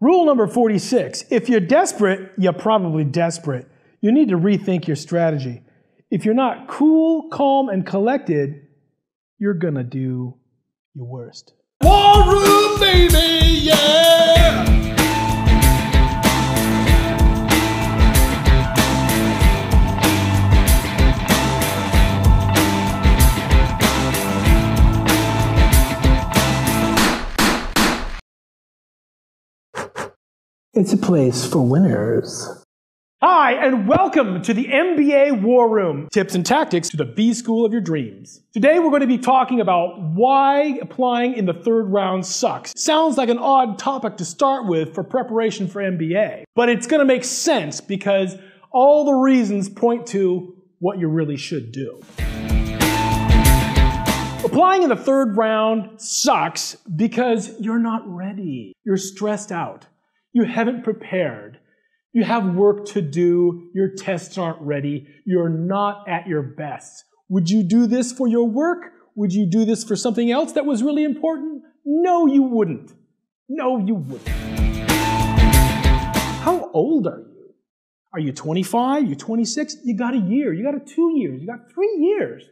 Rule number 46 if you're desperate, you're probably desperate. You need to rethink your strategy. If you're not cool, calm, and collected, you're gonna do your worst. War room, baby, yeah! It's a place for winners. Hi, and welcome to the MBA War Room tips and tactics to the B school of your dreams. Today, we're going to be talking about why applying in the third round sucks. Sounds like an odd topic to start with for preparation for MBA, but it's going to make sense because all the reasons point to what you really should do. Applying in the third round sucks because you're not ready. You're stressed out. You haven't prepared. You have work to do. Your tests aren't ready. You're not at your best. Would you do this for your work? Would you do this for something else that was really important? No, you wouldn't. No, you wouldn't. How old are you? Are you 25? You're 26? You got a year. You got a two years. You got three years.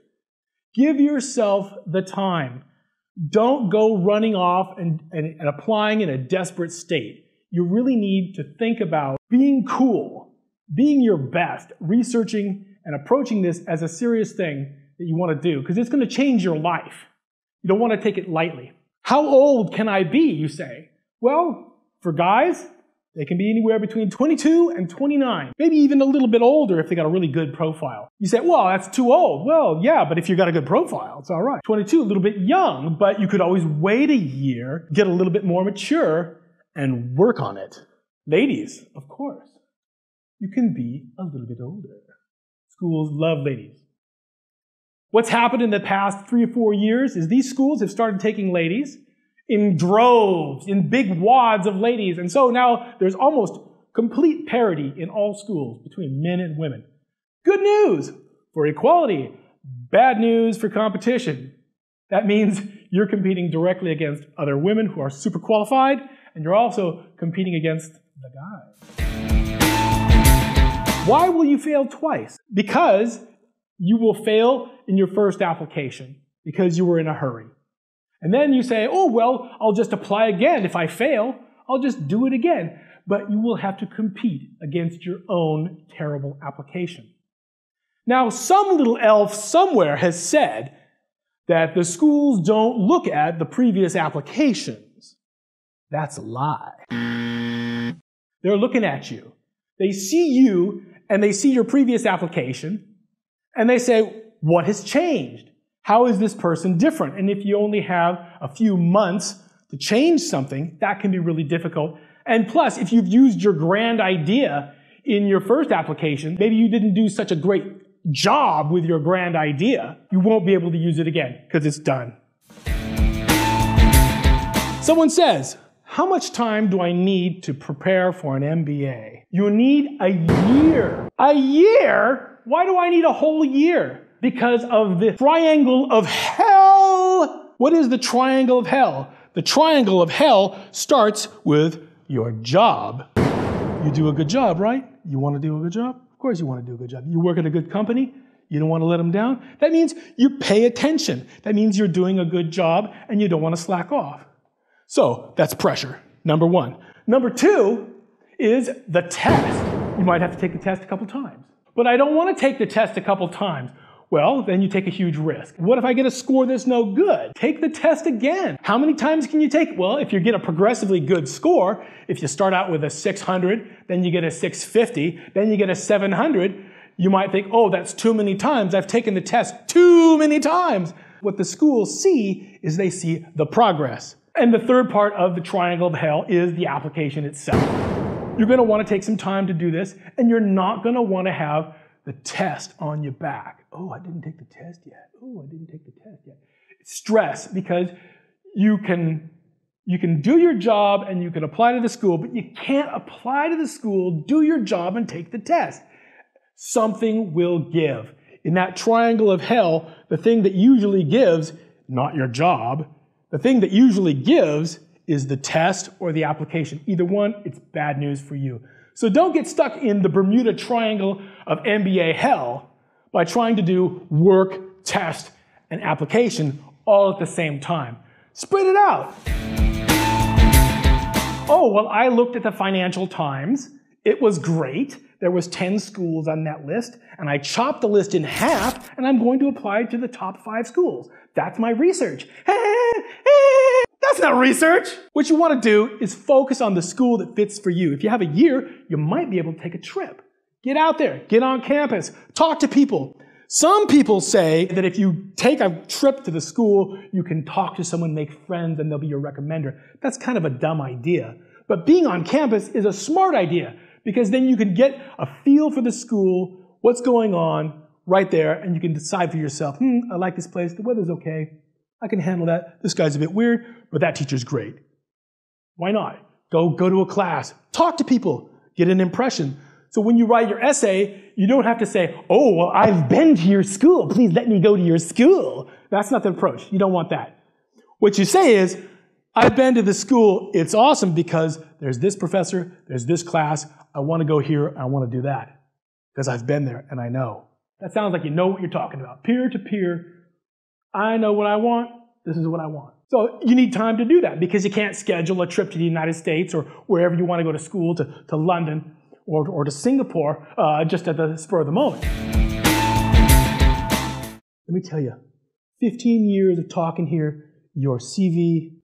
Give yourself the time. Don't go running off and, and, and applying in a desperate state you really need to think about being cool, being your best, researching and approaching this as a serious thing that you want to do because it's going to change your life. You don't want to take it lightly. How old can I be, you say? Well, for guys, they can be anywhere between 22 and 29, maybe even a little bit older if they got a really good profile. You say, well, that's too old. Well, yeah, but if you got a good profile, it's all right. 22, a little bit young, but you could always wait a year, get a little bit more mature, and work on it. Ladies, of course, you can be a little bit older. Schools love ladies. What's happened in the past three or four years is these schools have started taking ladies in droves, in big wads of ladies. And so now there's almost complete parity in all schools between men and women. Good news for equality, bad news for competition. That means you're competing directly against other women who are super qualified and you're also competing against the guys. Why will you fail twice? Because you will fail in your first application because you were in a hurry. And then you say, oh, well, I'll just apply again. If I fail, I'll just do it again. But you will have to compete against your own terrible application. Now, some little elf somewhere has said that the schools don't look at the previous application. That's a lie. They're looking at you. They see you and they see your previous application and they say, what has changed? How is this person different? And if you only have a few months to change something, that can be really difficult. And plus, if you've used your grand idea in your first application, maybe you didn't do such a great job with your grand idea, you won't be able to use it again because it's done. Someone says, how much time do I need to prepare for an MBA? You need a year. A year? Why do I need a whole year? Because of the triangle of hell. What is the triangle of hell? The triangle of hell starts with your job. You do a good job, right? You want to do a good job? Of course you want to do a good job. You work at a good company? You don't want to let them down? That means you pay attention. That means you're doing a good job and you don't want to slack off. So that's pressure, number one. Number two is the test. You might have to take the test a couple times. But I don't want to take the test a couple times. Well, then you take a huge risk. What if I get a score that's no good? Take the test again. How many times can you take? It? Well, if you get a progressively good score, if you start out with a 600, then you get a 650, then you get a 700, you might think, oh, that's too many times. I've taken the test too many times. What the schools see is they see the progress. And the third part of the triangle of hell is the application itself. You're going to want to take some time to do this, and you're not going to want to have the test on your back. Oh, I didn't take the test yet. Oh, I didn't take the test yet. Stress because you can you can do your job and you can apply to the school, but you can't apply to the school, do your job, and take the test. Something will give. In that triangle of hell, the thing that usually gives, not your job, the thing that usually gives is the test or the application. Either one, it's bad news for you. So don't get stuck in the Bermuda Triangle of MBA hell by trying to do work, test, and application all at the same time. Spread it out. Oh, well, I looked at the Financial Times. It was great. There was 10 schools on that list, and I chopped the list in half, and I'm going to apply to the top five schools. That's my research. That's not research. What you want to do is focus on the school that fits for you. If you have a year, you might be able to take a trip. Get out there, get on campus, talk to people. Some people say that if you take a trip to the school, you can talk to someone, make friends, and they'll be your recommender. That's kind of a dumb idea. But being on campus is a smart idea because then you can get a feel for the school, what's going on right there, and you can decide for yourself, hmm, I like this place, the weather's okay, I can handle that. This guy's a bit weird, but that teacher's great. Why not? Go, go to a class, talk to people, get an impression. So when you write your essay, you don't have to say, oh, well, I've been to your school. Please let me go to your school. That's not the approach. You don't want that. What you say is, I've been to the school. It's awesome because there's this professor, there's this class. I want to go here. I want to do that because I've been there and I know. That sounds like you know what you're talking about. Peer to peer. I know what I want. This is what I want. So you need time to do that because you can't schedule a trip to the United States or wherever you want to go to school to, to London or, or to Singapore uh, just at the spur of the moment. Let me tell you, 15 years of talking here, your CV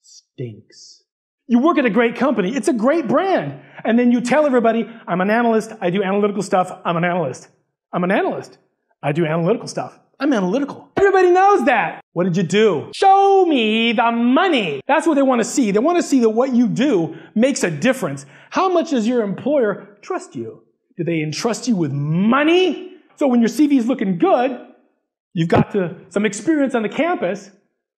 stinks. You work at a great company, it's a great brand, and then you tell everybody, I'm an analyst, I do analytical stuff, I'm an analyst. I'm an analyst. I do analytical stuff. I'm analytical. Everybody knows that. What did you do? Show me the money. That's what they want to see. They want to see that what you do makes a difference. How much does your employer trust you? Do they entrust you with money? So when your CV is looking good, you've got to, some experience on the campus,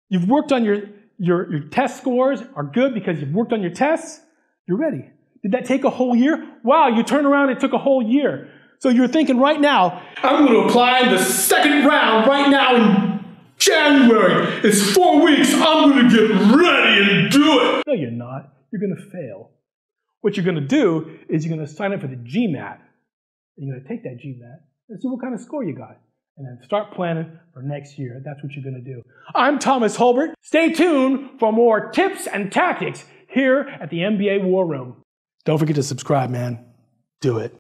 you've worked on your, your, your test scores are good because you've worked on your tests, you're ready. Did that take a whole year? Wow, you turn around, it took a whole year. So you're thinking right now, I'm going to apply the second round right now in January. It's four weeks. I'm going to get ready and do it. No, you're not. You're going to fail. What you're going to do is you're going to sign up for the GMAT. You're going to take that GMAT and see what kind of score you got. And then start planning for next year. That's what you're going to do. I'm Thomas Hulbert. Stay tuned for more tips and tactics here at the MBA War Room. Don't forget to subscribe, man. Do it.